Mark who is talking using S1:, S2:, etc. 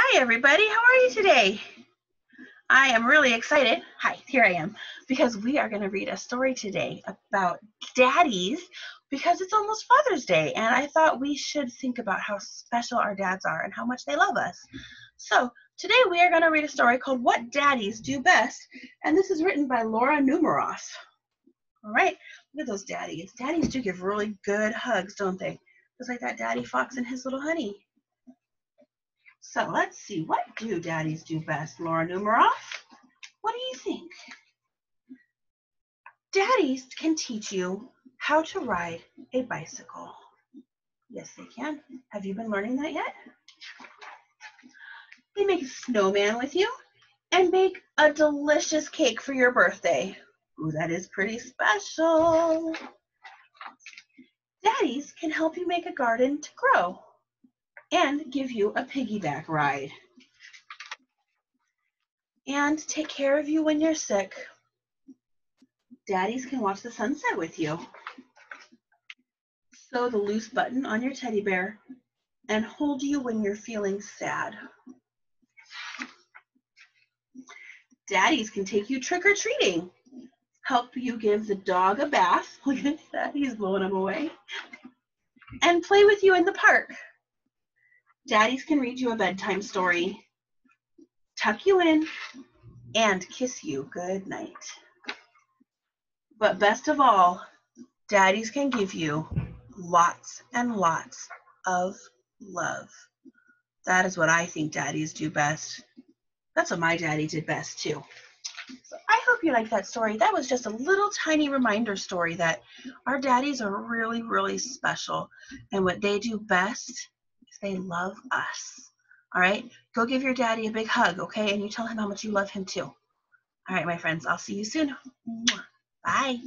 S1: Hi, everybody. How are you today? I am really excited. Hi, here I am. Because we are going to read a story today about daddies because it's almost Father's Day. And I thought we should think about how special our dads are and how much they love us. So today we are going to read a story called What Daddies Do Best. And this is written by Laura Numeroff. All right, look at those daddies. Daddies do give really good hugs, don't they? Just like that daddy fox and his little honey. So let's see, what do daddies do best, Laura Numeroff? What do you think? Daddies can teach you how to ride a bicycle. Yes, they can. Have you been learning that yet? They make a snowman with you and make a delicious cake for your birthday. Ooh, that is pretty special. Daddies can help you make a garden to grow and give you a piggyback ride. And take care of you when you're sick. Daddies can watch the sunset with you. Sew the loose button on your teddy bear and hold you when you're feeling sad. Daddies can take you trick or treating, help you give the dog a bath. Look at that, he's blowing him away. And play with you in the park. Daddies can read you a bedtime story, tuck you in, and kiss you good night. But best of all, daddies can give you lots and lots of love. That is what I think daddies do best. That's what my daddy did best too. So I hope you like that story. That was just a little tiny reminder story that our daddies are really, really special. And what they do best they love us. All right? Go give your daddy a big hug, okay? And you tell him how much you love him too. All right, my friends, I'll see you soon. Bye.